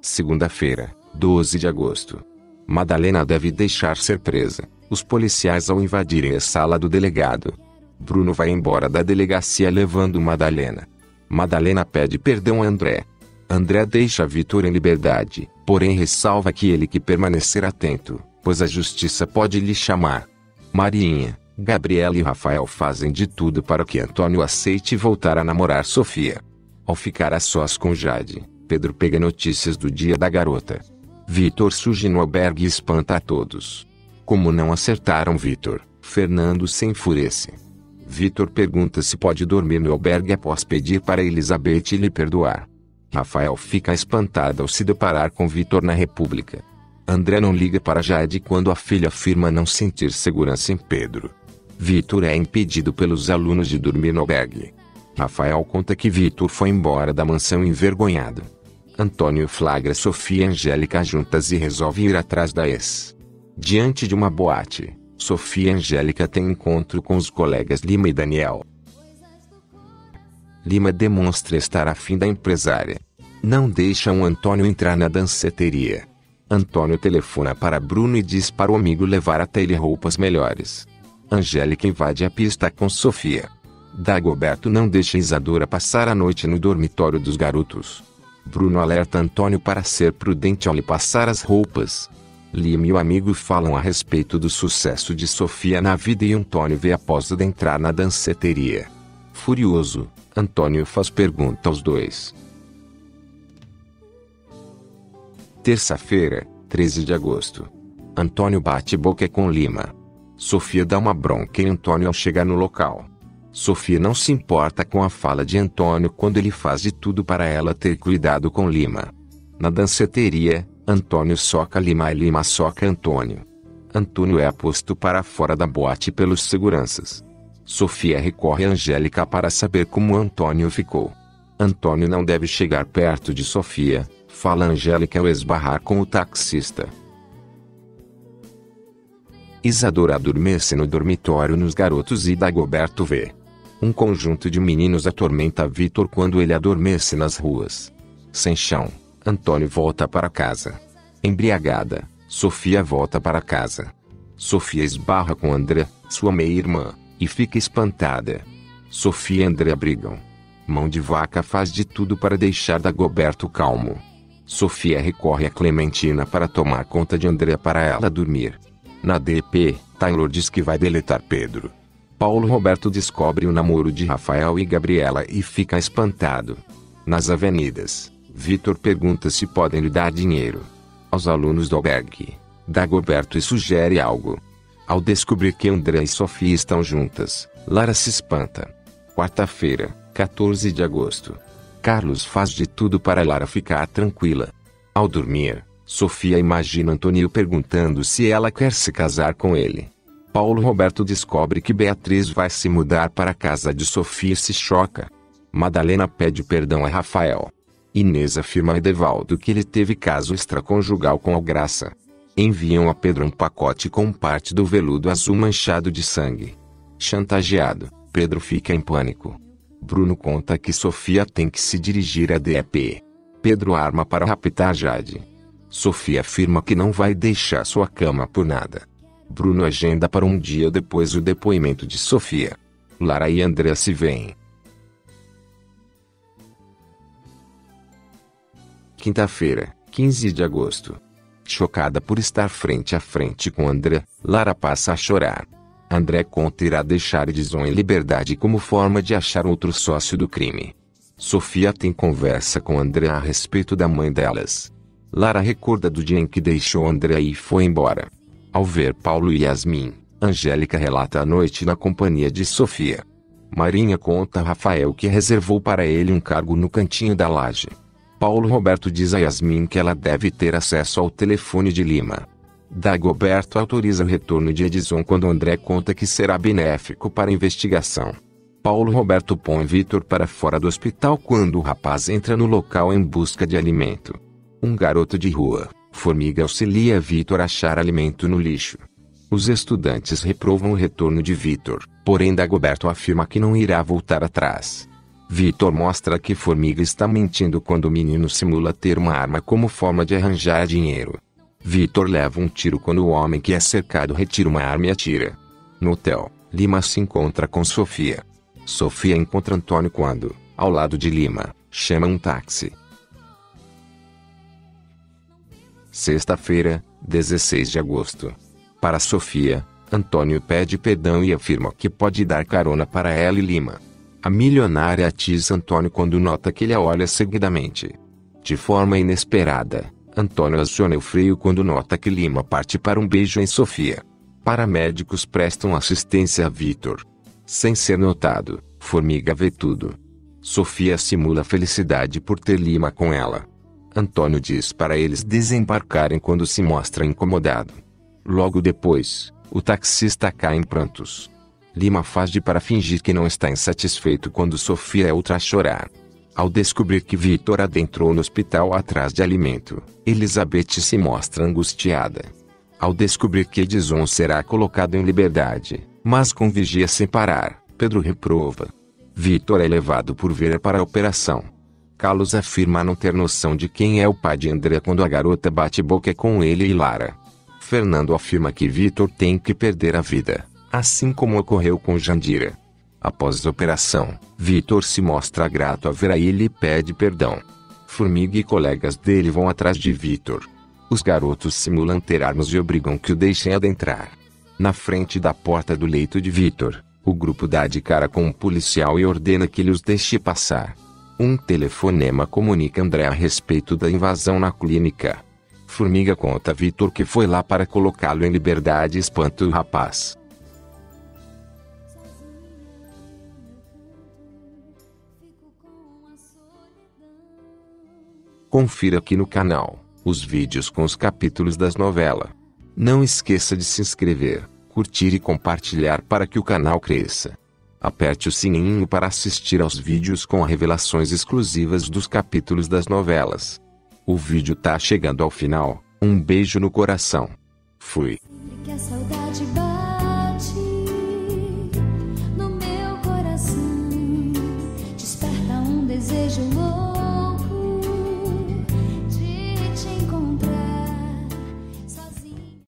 Segunda-feira, 12 de agosto. Madalena deve deixar ser presa. Os policiais ao invadirem a sala do delegado. Bruno vai embora da delegacia levando Madalena. Madalena pede perdão a André. André deixa Vitor em liberdade, porém ressalva que ele que permanecer atento, pois a justiça pode lhe chamar. Marinha, Gabriela e Rafael fazem de tudo para que Antônio aceite voltar a namorar Sofia. Ao ficar a sós com Jade, Pedro pega notícias do dia da garota. Vitor surge no albergue e espanta a todos. Como não acertaram Vitor, Fernando se enfurece. Vitor pergunta se pode dormir no albergue após pedir para Elizabeth lhe perdoar. Rafael fica espantado ao se deparar com Vitor na República. André não liga para Jade quando a filha afirma não sentir segurança em Pedro. Vitor é impedido pelos alunos de dormir no albergue. Rafael conta que Vitor foi embora da mansão envergonhado. Antônio flagra Sofia e Angélica juntas e resolve ir atrás da ex. Diante de uma boate, Sofia e Angélica têm encontro com os colegas Lima e Daniel. Lima demonstra estar afim da empresária. Não deixam Antônio entrar na danceteria. Antônio telefona para Bruno e diz para o amigo levar até ele roupas melhores. Angélica invade a pista com Sofia. Dagoberto não deixa Isadora passar a noite no dormitório dos garotos. Bruno alerta Antônio para ser prudente ao lhe passar as roupas. Lima e o amigo falam a respeito do sucesso de Sofia na vida e Antônio vê após entrar na danceteria. Furioso, Antônio faz pergunta aos dois. Terça-feira, 13 de agosto. Antônio bate boca com Lima. Sofia dá uma bronca em Antônio ao chegar no local. Sofia não se importa com a fala de Antônio quando ele faz de tudo para ela ter cuidado com Lima. Na danceteria, Antônio soca Lima e Lima soca Antônio. Antônio é posto para fora da boate pelos seguranças. Sofia recorre a Angélica para saber como Antônio ficou. Antônio não deve chegar perto de Sofia, fala Angélica ao esbarrar com o taxista. Isadora adormece no dormitório nos garotos e Dagoberto vê. Um conjunto de meninos atormenta Vitor quando ele adormece nas ruas. Sem chão, Antônio volta para casa. Embriagada, Sofia volta para casa. Sofia esbarra com André, sua meia-irmã, e fica espantada. Sofia e André brigam. Mão de vaca faz de tudo para deixar Dagoberto calmo. Sofia recorre a Clementina para tomar conta de André para ela dormir. Na DP, Taylor diz que vai deletar Pedro. Paulo Roberto descobre o namoro de Rafael e Gabriela e fica espantado. Nas avenidas, Vitor pergunta se podem lhe dar dinheiro. Aos alunos do albergue, Dagoberto sugere algo. Ao descobrir que André e Sofia estão juntas, Lara se espanta. Quarta-feira, 14 de agosto. Carlos faz de tudo para Lara ficar tranquila. Ao dormir, Sofia imagina Antônio perguntando se ela quer se casar com ele. Paulo Roberto descobre que Beatriz vai se mudar para a casa de Sofia e se choca. Madalena pede perdão a Rafael. Inês afirma a Edevaldo que ele teve caso extraconjugal com Algraça. Enviam a Pedro um pacote com parte do veludo azul manchado de sangue. Chantageado, Pedro fica em pânico. Bruno conta que Sofia tem que se dirigir à DEP. Pedro arma para raptar Jade. Sofia afirma que não vai deixar sua cama por nada. Bruno agenda para um dia depois o depoimento de Sofia. Lara e André se veem. Quinta-feira, 15 de agosto. Chocada por estar frente a frente com André, Lara passa a chorar. André conta irá deixar Edson em liberdade como forma de achar outro sócio do crime. Sofia tem conversa com André a respeito da mãe delas. Lara recorda do dia em que deixou André e foi embora. Ao ver Paulo e Yasmin, Angélica relata a noite na companhia de Sofia. Marinha conta a Rafael que reservou para ele um cargo no cantinho da laje. Paulo Roberto diz a Yasmin que ela deve ter acesso ao telefone de Lima. Dagoberto autoriza o retorno de Edson quando André conta que será benéfico para a investigação. Paulo Roberto põe Vitor para fora do hospital quando o rapaz entra no local em busca de alimento. Um garoto de rua, Formiga auxilia Vitor a achar alimento no lixo. Os estudantes reprovam o retorno de Vitor, porém Dagoberto afirma que não irá voltar atrás. Vitor mostra que Formiga está mentindo quando o menino simula ter uma arma como forma de arranjar dinheiro. Vitor leva um tiro quando o homem que é cercado retira uma arma e atira. No hotel, Lima se encontra com Sofia. Sofia encontra Antônio quando, ao lado de Lima, chama um táxi. Sexta-feira, 16 de agosto. Para Sofia, Antônio pede perdão e afirma que pode dar carona para ela e Lima. A milionária atiza Antônio quando nota que ele a olha seguidamente. De forma inesperada, Antônio aciona o freio quando nota que Lima parte para um beijo em Sofia. Paramédicos prestam assistência a Vitor. Sem ser notado, Formiga vê tudo. Sofia simula felicidade por ter Lima com ela. Antônio diz para eles desembarcarem quando se mostra incomodado. Logo depois, o taxista cai em prantos. Lima faz de para fingir que não está insatisfeito quando Sofia é outra a chorar. Ao descobrir que Vitor adentrou no hospital atrás de alimento, Elizabeth se mostra angustiada. Ao descobrir que Edson será colocado em liberdade, mas com vigia sem parar, Pedro reprova. Vitor é levado por Vera para a operação. Carlos afirma não ter noção de quem é o pai de André quando a garota bate boca com ele e Lara. Fernando afirma que Vitor tem que perder a vida assim como ocorreu com Jandira. Após a operação, Vitor se mostra grato a Vera e lhe pede perdão. Formiga e colegas dele vão atrás de Vitor. Os garotos simulam ter armas e obrigam que o deixem adentrar. Na frente da porta do leito de Vitor, o grupo dá de cara com um policial e ordena que ele os deixe passar. Um telefonema comunica André a respeito da invasão na clínica. Formiga conta a Vitor que foi lá para colocá-lo em liberdade e espanta o rapaz. Confira aqui no canal os vídeos com os capítulos das novelas. Não esqueça de se inscrever, curtir e compartilhar para que o canal cresça. Aperte o sininho para assistir aos vídeos com revelações exclusivas dos capítulos das novelas. O vídeo tá chegando ao final. Um beijo no coração. Fui.